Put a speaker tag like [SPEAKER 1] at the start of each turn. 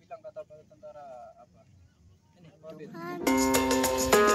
[SPEAKER 1] bilang kata tentara apa? Ini